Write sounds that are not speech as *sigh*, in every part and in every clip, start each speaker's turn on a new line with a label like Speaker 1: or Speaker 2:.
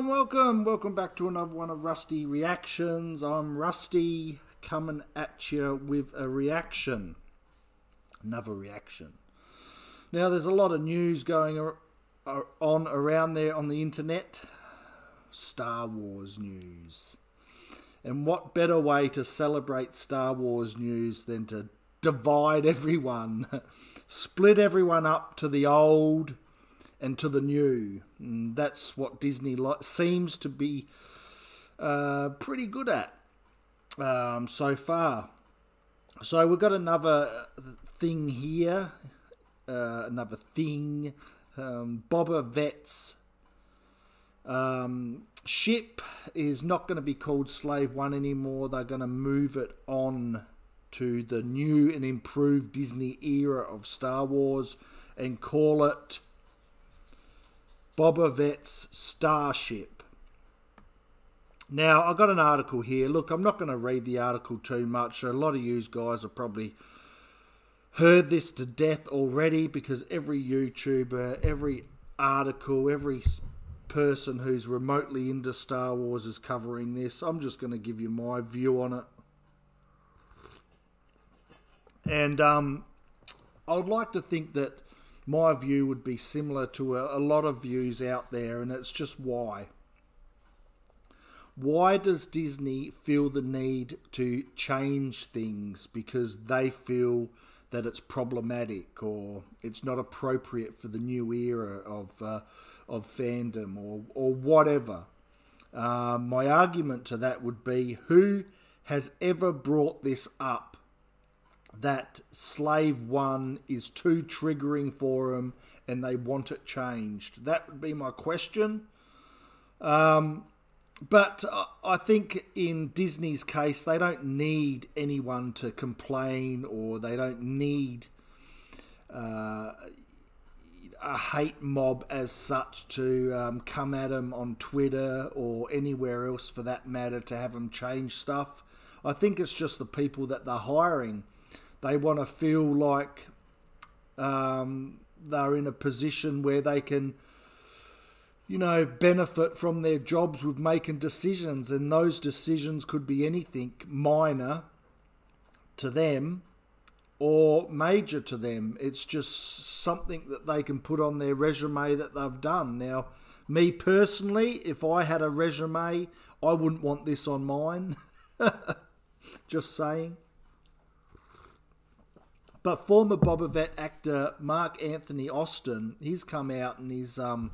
Speaker 1: Welcome, welcome, welcome back to another one of Rusty Reactions. I'm Rusty coming at you with a reaction. Another reaction. Now, there's a lot of news going on around there on the internet. Star Wars news. And what better way to celebrate Star Wars news than to divide *laughs* everyone, split everyone up to the old and to the new. And that's what Disney seems to be uh, pretty good at um, so far. So we've got another thing here, uh, another thing. Um, Boba Fett's um, ship is not going to be called Slave One anymore. They're going to move it on to the new and improved Disney era of Star Wars and call it Boba Fett's Starship. Now, I've got an article here. Look, I'm not going to read the article too much. A lot of you guys have probably heard this to death already because every YouTuber, every article, every person who's remotely into Star Wars is covering this. I'm just going to give you my view on it. And um, I would like to think that my view would be similar to a, a lot of views out there, and it's just why. Why does Disney feel the need to change things because they feel that it's problematic or it's not appropriate for the new era of uh, of fandom or or whatever? Uh, my argument to that would be who has ever brought this up that Slave One is too triggering for them and they want it changed? That would be my question. Um, but I think in Disney's case, they don't need anyone to complain or they don't need uh, a hate mob as such to um, come at them on Twitter or anywhere else for that matter to have them change stuff. I think it's just the people that they're hiring they want to feel like um, they're in a position where they can, you know, benefit from their jobs with making decisions. And those decisions could be anything minor to them or major to them. It's just something that they can put on their resume that they've done. Now, me personally, if I had a resume, I wouldn't want this on mine. *laughs* just saying. But former Boba Fett actor Mark Anthony Austin, he's come out and he's um,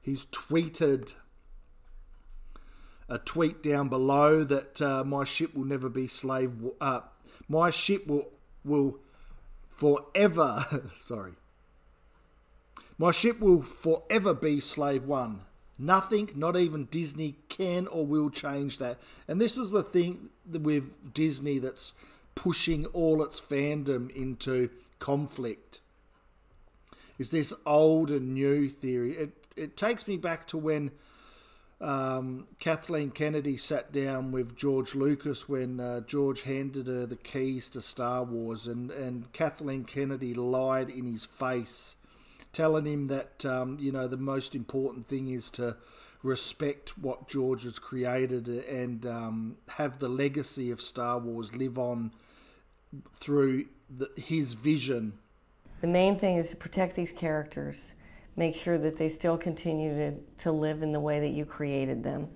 Speaker 1: he's tweeted a tweet down below that uh, my ship will never be slave. Uh, my ship will will forever. *laughs* sorry. My ship will forever be slave one. Nothing, not even Disney, can or will change that. And this is the thing with Disney that's pushing all its fandom into conflict is this old and new theory. It it takes me back to when um, Kathleen Kennedy sat down with George Lucas when uh, George handed her the keys to Star Wars, and, and Kathleen Kennedy lied in his face, telling him that um, you know the most important thing is to respect what George has created and um, have the legacy of Star Wars live on through the, his vision.
Speaker 2: The main thing is to protect these characters, make sure that they still continue to, to live in the way that you created them,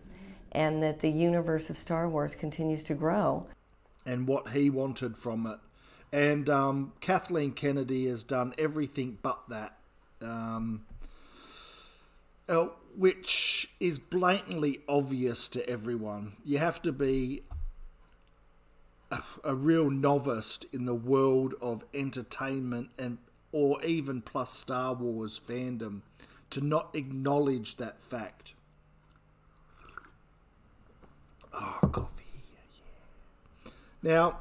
Speaker 2: and that the universe of Star Wars continues to grow.
Speaker 1: And what he wanted from it. And um, Kathleen Kennedy has done everything but that. Um, uh, which is blatantly obvious to everyone. You have to be a, a real novice in the world of entertainment and or even plus Star Wars fandom to not acknowledge that fact. Oh, coffee. Yeah. Now,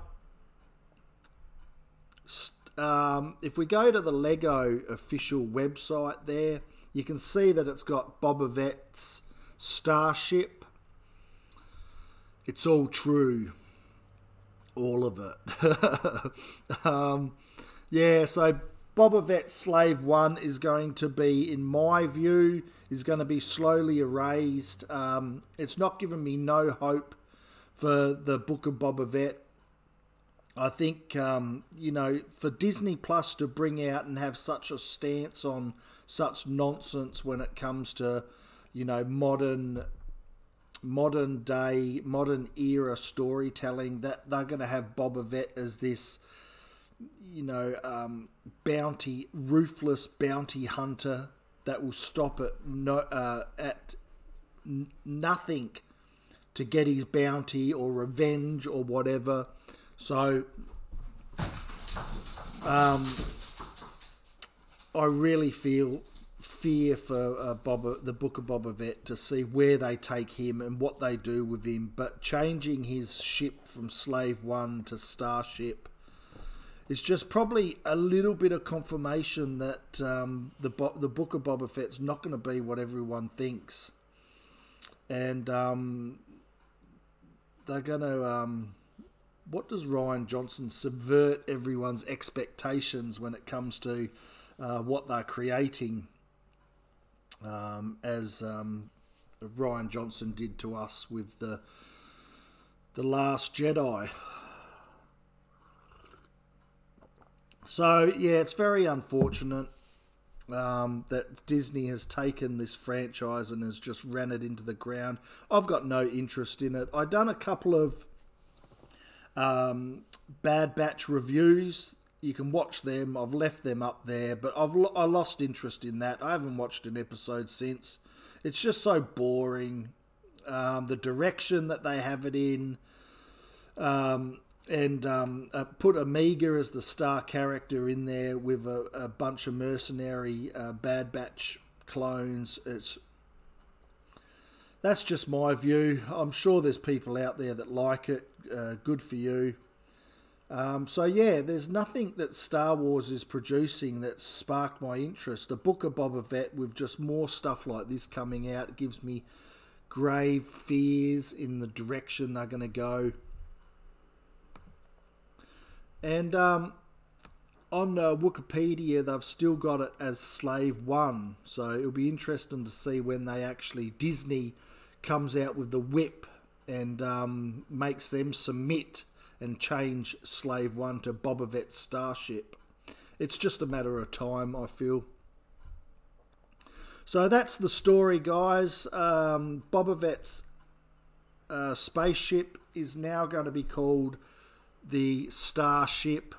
Speaker 1: um, if we go to the Lego official website there, you can see that it's got Boba Fett's Starship. It's all true all of it. *laughs* um, yeah, so Boba Fett Slave One is going to be, in my view, is going to be slowly erased. Um, it's not giving me no hope for the Book of Boba Fett. I think um, you know for Disney Plus to bring out and have such a stance on such nonsense when it comes to you know modern modern day modern era storytelling that they're going to have Boba Fett as this you know um, bounty ruthless bounty hunter that will stop at no uh, at n- nothing to get his bounty or revenge or whatever. So, um, I really feel fear for uh, the Book of Boba Fett to see where they take him and what they do with him. But changing his ship from Slave One to Starship is just probably a little bit of confirmation that um, the Bo- the Book of Boba Fett's not going to be what everyone thinks, and um, they're going to. Um, what does Rian Johnson subvert everyone's expectations when it comes to uh, what they're creating, um, as um, Rian Johnson did to us with the the Last Jedi. So yeah, it's very unfortunate um, that Disney has taken this franchise and has just ran it into the ground. I've got no interest in it. I've done a couple of um, Bad Batch reviews. You can watch them. I've left them up there, but I've I lost interest in that. I haven't watched an episode since. It's just so boring. Um, the direction that they have it in, um, and um, uh, put Omega as the star character in there with a, a bunch of mercenary uh, Bad Batch clones. It's that's just my view. I'm sure there's people out there that like it. Uh, good for you. Um, so yeah, there's nothing that Star Wars is producing that sparked my interest. The Book of Boba Fett with just more stuff like this coming out gives me grave fears in the direction they're going to go. And um, on uh, Wikipedia, they've still got it as Slave One, so it'll be interesting to see when they actually Disney comes out with the whip and um, makes them submit and change Slave One to Boba Fett's starship. It's just a matter of time, I feel. So that's the story, guys. Um, Boba Fett's uh, spaceship is now going to be called the Starship.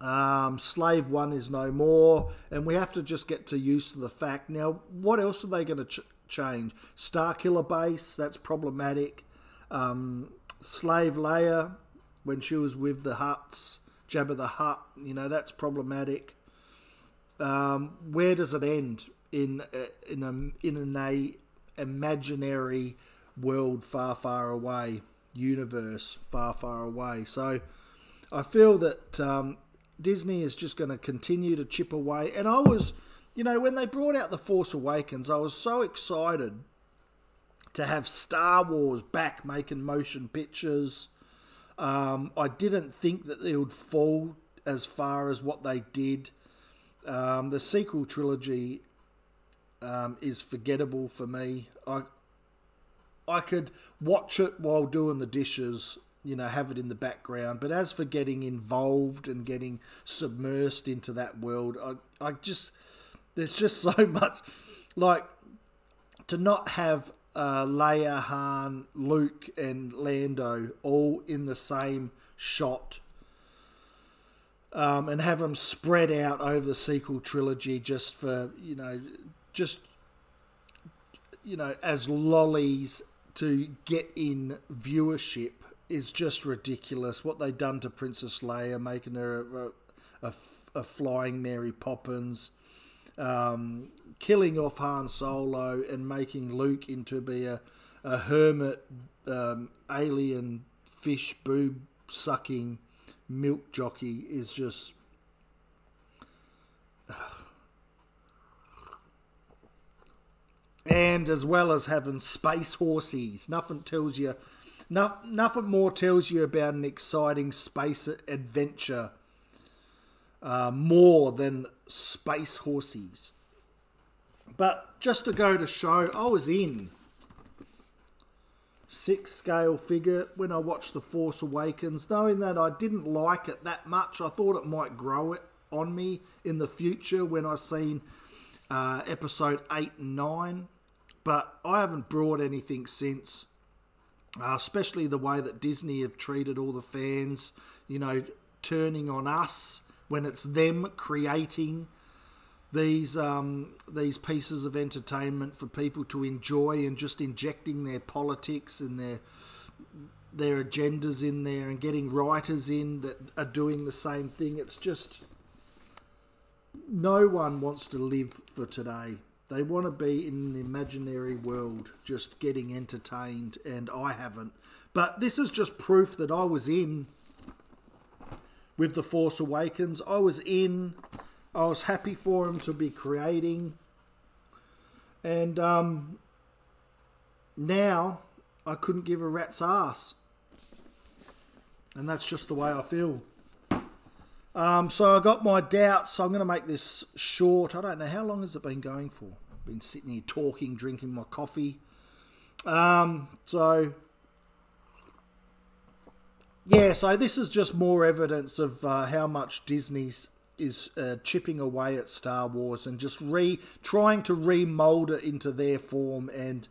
Speaker 1: Um, Slave One is no more, and we have to just get to use to the fact. Now, what else are they going to ch- change. Starkiller Base, that's problematic. Um, Slave Leia, when she was with the Hutts, Jabba the Hutt, you know, that's problematic. Um, where does it end in uh, in a in an a imaginary world far far away, universe far far away? So I feel that um, Disney is just going to continue to chip away, and I was you know, when they brought out The Force Awakens, I was so excited to have Star Wars back making motion pictures. Um, I didn't think that they would fall as far as what they did. Um, the sequel trilogy um, is forgettable for me. I I could watch it while doing the dishes, you know, have it in the background. But as for getting involved and getting submersed into that world, I I just there's just *laughs* so much, like to not have uh, Leia, Han, Luke, and Lando all in the same shot. Um, and have them spread out over the sequel trilogy just for you know just you know as lollies to get in viewership is just ridiculous what they done to princess leia making her a, a, a flying mary poppins um, killing off Han Solo and making Luke into be a, a hermit um, alien fish boob sucking milk jockey is just. *sighs* and as well as having space horses, nothing tells you, no, nothing more tells you about an exciting space adventure uh, more than space horses. But just to go to show, I was in six scale figure when I watched The Force Awakens, knowing that I didn't like it that much. I thought it might grow it on me in the future when I seen uh, episode eight and nine, but I haven't brought anything since. Uh, especially the way that Disney have treated all the fans, you know, turning on us when it's them creating these um, these pieces of entertainment for people to enjoy and just injecting their politics and their their agendas in there and getting writers in that are doing the same thing. It's just no one wants to live for today. They want to be in an imaginary world, just getting entertained, and I haven't. But this is just proof that I was in with The Force Awakens. I was in. I was happy for him to be creating. And um, now I couldn't give a rat's ass. And that's just the way I feel. Um, so I got my doubts. So I'm going to make this short. I don't know how long has it been going for. I've been sitting here talking, drinking my coffee. Um, so yeah, so this is just more evidence of uh, how much Disney's is uh, chipping away at Star Wars and just re trying to remold it into their form and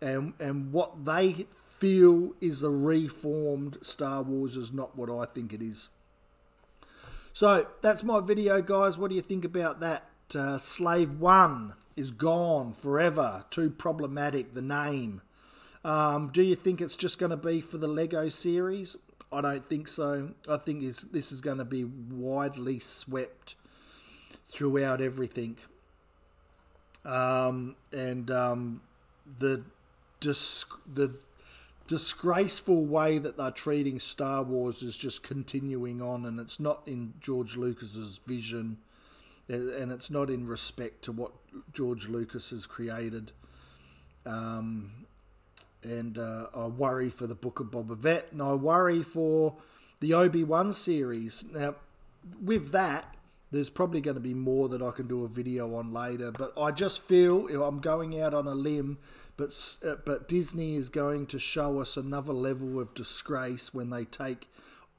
Speaker 1: and and what they feel is a reformed Star Wars is not what I think it is. So that's my video, guys. What do you think about that? Uh, Slave One is gone forever. Too problematic. The name. Um, do you think it's just going to be for the Lego series? I don't think so. I think is this is going to be widely swept throughout everything. Um, and um, the dis- the disgraceful way that they're treating Star Wars is just continuing on, and it's not in George Lucas's vision, and it's not in respect to what George Lucas has created. Um, and uh, I worry for the Book of Boba Fett, and I worry for the Obi Wan series. Now, with that, there's probably going to be more that I can do a video on later, but I just feel I'm going out on a limb. But uh, but Disney is going to show us another level of disgrace when they take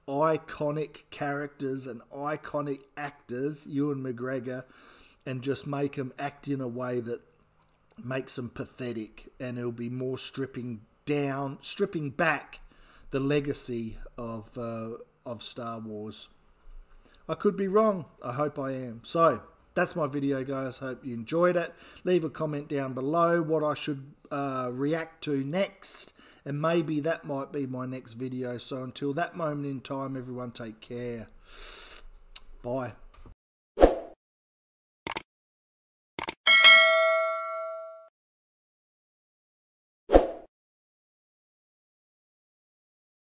Speaker 1: iconic characters and iconic actors, Ewan McGregor, and just make them act in a way that makes them pathetic, and it'll be more stripping down, stripping back the legacy of uh, of Star Wars. I could be wrong. I hope I am. So that's my video, guys. Hope you enjoyed it. Leave a comment down below what I should uh, react to next, and maybe that might be my next video. So until that moment in time, everyone take care. Bye.